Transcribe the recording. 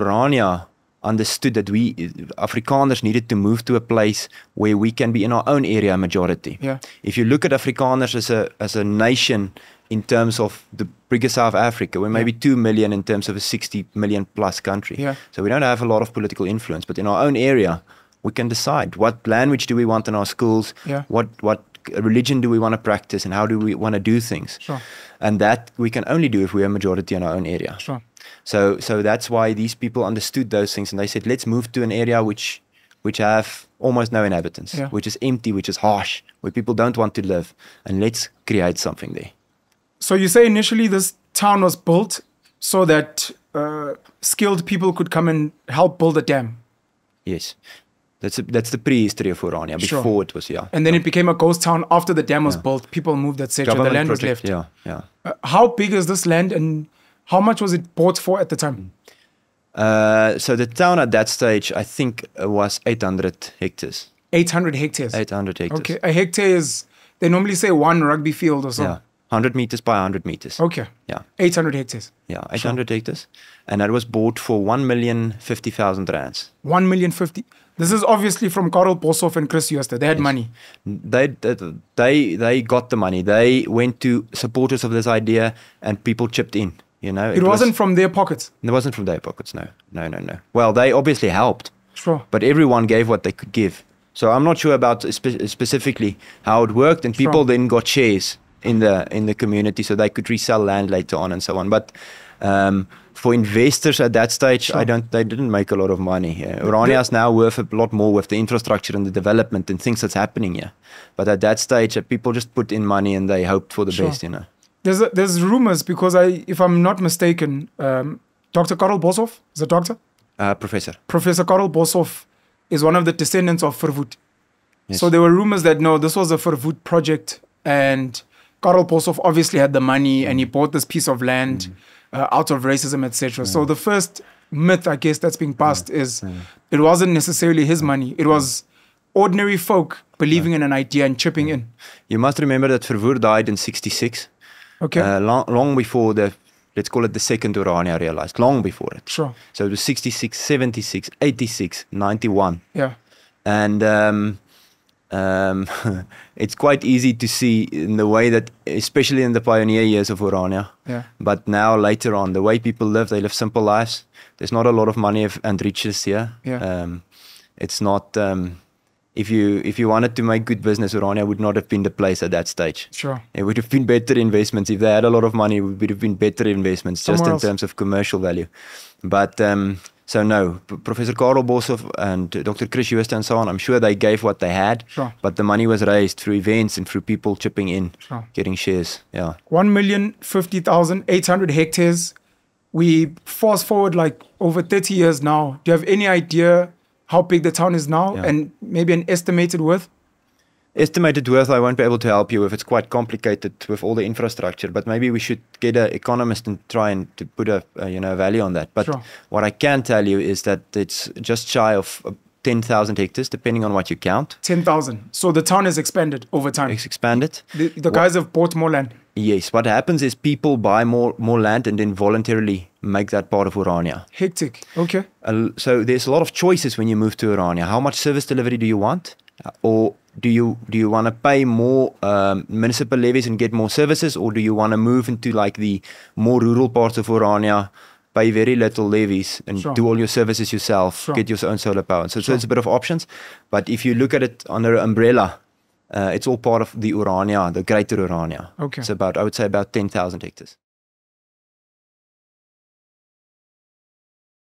Orania understood that we Afrikaners needed to move to a place where we can be in our own area majority. Yeah. If you look at Afrikaners as a as a nation in terms of the bigger South Africa, we're maybe two million in terms of a 60 million plus country. Yeah. So we don't have a lot of political influence, but in our own area, we can decide what language do we want in our schools, Yeah. what what religion do we want to practice, and how do we want to do things. Sure. And that we can only do if we are a majority in our own area. Sure. So so that's why these people understood those things and they said, let's move to an area which which have almost no inhabitants, Yeah. which is empty, which is harsh, where people don't want to live, and let's create something there. So you say initially this town was built so that uh, skilled people could come and help build a dam, Yes. That's a, that's the prehistory of Orania. Sure. Before it was yeah. and then it became a ghost town after the dam was built. People moved, etc. The land was left. Yeah, yeah. Uh, how big is this land, and how much was it bought for at the time? Uh, so the town at that stage, I think, uh, was 800 hectares. 800 hectares. 800 hectares. Okay, a hectare is they normally say one rugby field or so. Yeah. 100 meters by 100 meters. Okay. Yeah. 800 hectares. Yeah, 800 hectares. And that was bought for 1,050,000 rands. One million fifty. This is obviously from Karel Boshoff and Chris Jooste. They had money. They, they, they got the money. They went to supporters of this idea and people chipped in. You know, It, wasn't from their pockets. It wasn't from their pockets. No, no, no, no. Well, they obviously helped, Sure. but everyone gave what they could give. So I'm not sure about spe- specifically how it worked, and people Sure. then got shares in the in the community, so they could resell land later on and so on. But um, for investors at that stage, Sure. I don't. They didn't make a lot of money. Yeah. Orania is now worth a lot more with the infrastructure and the development and things that's happening here. But at that stage, uh, people just put in money and they hoped for the Sure. best. You know. There's a, there's rumors because I, if I'm not mistaken, um, Dr. Karel Boshoff is a doctor. Uh, professor. Professor Karel Boshoff is one of the descendants of Verwoerd. Yes. So there were rumors that no, this was a Verwoerd project, and Karel Boshoff obviously had the money and he bought this piece of land uh, out of racism, etc. So the first myth, I guess, that's being passed is it wasn't necessarily his money; it was ordinary folk believing in an idea and chipping in. You must remember that Verwoerd died in '66. Okay, uh, long, long before the let's call it the second Orania realized long before it. Sure, so it was 66 76 86 91 yeah, and um, um, it's quite easy to see in the way that especially in the pioneer years of Orania yeah, but now later on the way people live they live simple lives there's not a lot of money and riches here Yeah. um, it's not um, if you if you wanted to make good business Orania would not have been the place at that stage sure. it would have been better investments if they had a lot of money. It would have been better investments just in else. terms of commercial value. But um, so no, P- Professor Karel Boshoff and Dr. Chris Jooste and so on. I'm sure they gave what they had, Sure. but the money was raised through events and through people chipping in, Sure. getting shares. Yeah, One million fifty thousand eight hundred hectares. We fast forward like over 30 years now. Do you have any idea how big the town is now Yeah. and maybe an estimated worth? Estimated worth I won't be able to help you with. It's quite complicated with all the infrastructure. But maybe we should get an economist and try and to put a, a you know value on that. But Sure. what I can tell you is that it's just shy of uh, 10,000 hectares, depending on what you count. 10,000. So the town has expanded over time. It's expanded. The, the guys have bought more land. Yes. What happens is people buy more more land and then voluntarily make that part of Orania. Hectic. Okay. Uh, so there's a lot of choices when you move to Orania. How much service delivery do you want, Uh, or do you do you want to pay more um, municipal levies and get more services, or do you want to move into like the more rural parts of Orania, pay very little levies and Sure. do all your services yourself, Sure. get your own solar power. So, so it's a bit of options. But if you look at it under an umbrella, uh, it's all part of the Orania, the greater Orania. Okay. It's about I would say about ten thousand hectares.